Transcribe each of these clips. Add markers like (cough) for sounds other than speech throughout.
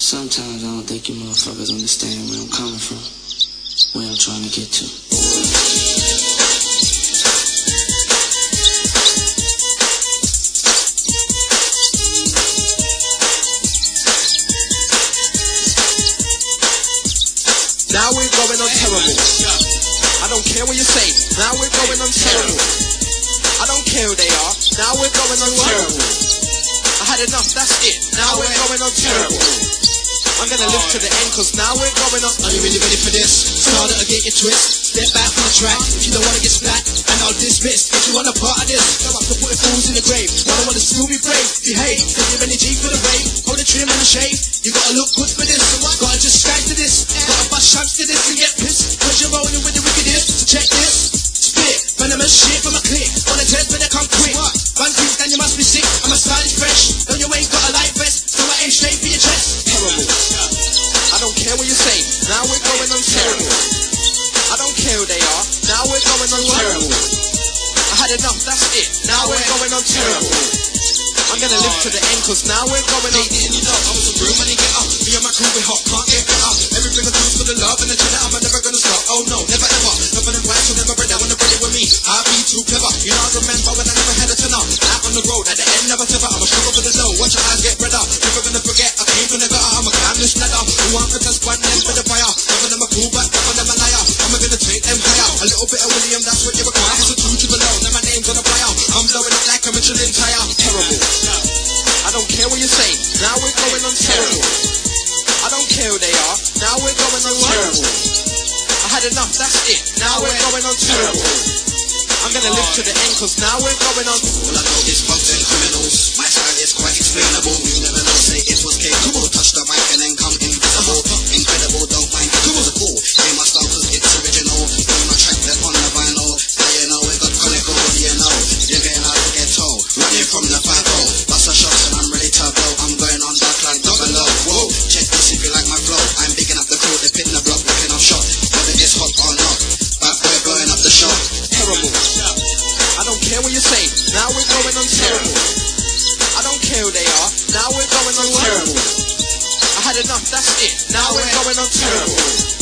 Sometimes I don't think you motherfuckers understand where I'm coming from, where I'm trying to get to. Now we're going on terrible. I don't care what you say. Now we're going on terrible. I don't care who they are. Now we're going on terrible. I had enough, that's it. Now we're going on gonna live to the end cause now we're going on. Are you really ready for this? Start it again, your twist. Step back from the track. If you don't wanna get splat, and I'll dismiss. If you want a part of this, go up to putting fools in the grave. I don't wanna still be brave. Behave, give energy for the rave. Hold the trim and the shave. You gotta look good for this. Strive had enough, that's it. Now we're going on terrible. I'm gonna live to the end cause now we're going on. Didn't you know I was a real money getter? Me and my crew we hot, can't get better. Everything I do is for the love and the cheddar. I'm never gonna stop. Oh no, never ever. None of them whites will never bread. They wanna bread it with me. I be too clever. You know I remember when I never had a tenner. Out on the road at the end never ever. I'm a struggle for the low. Watch your eyes get redder. Never gonna forget. I came from the gutter. I'm a climbing ladder. Who for just one end for the fire? None of them a cool back. None of them a liar. I'm gonna take them higher. A little bit of William, that's what you require. I'm blowing it like a Michelin tire. Terrible. I don't care what you say. Now we're going on terrible. I don't care who they are. Now we're going on terrible. I had enough, that's it. Now we're going on terrible. I'm gonna live to the end cause now we're going on. All I know is and criminals. From the 5 Bust a shot and I'm ready to blow. I'm going on dark like double low. Whoa, check this if you like my flow. I'm picking up the crew, they pin the block, looking off shot. Whether it's hot or not. Bad boy going up the shot. Terrible. I don't care what you say. Now we're going on terrible. I don't care who they are. Now we're going on terrible. I had enough, that's it. Now we're going on terrible.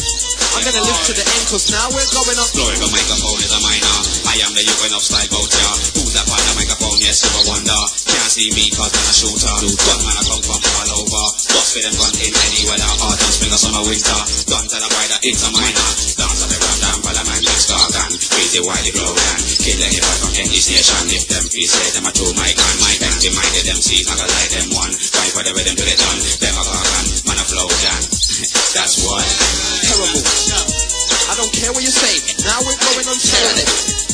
I'm gonna live to the end cause now we're going on. Blowing the microphone is a minor. I am the of style culture. Who's that on the microphone? Yes, you a wonder. Can't see me cause I'm a shooter. Gun man, I come from all over. Bust for them gun in any weather. Autumn, spring, or summer, winter. Gun tell a boy that it's a minor. Dance on the ground, down, parliament, big star gun. Crazy why the glow gun. Kill any boy from any station. If them feel say them a two my gun. My empty minded them sees, I got light them one. Fight for the rhythm till it done. Them I a gun, man a flow gun. (laughs) That's what. Terrible. I don't care what you say. Now we're going on terrible.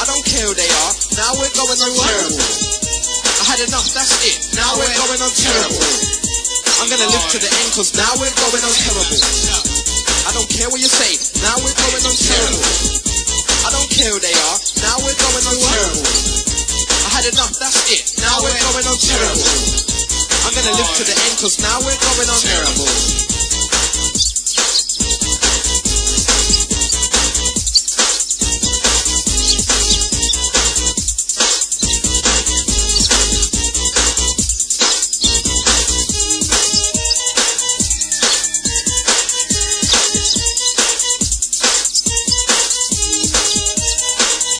I don't care who they are. Now we're going on terrible. I had enough, that's it. Now we're going on terrible. I'm gonna live to the end cause now we're going on terrible. I don't care what you say. Now we're going on terrible. I don't care who they are. Now we're going on terrible. I had enough, that's it. Now we're going on terrible. I'm gonna live to the end cause now we're going on terrible.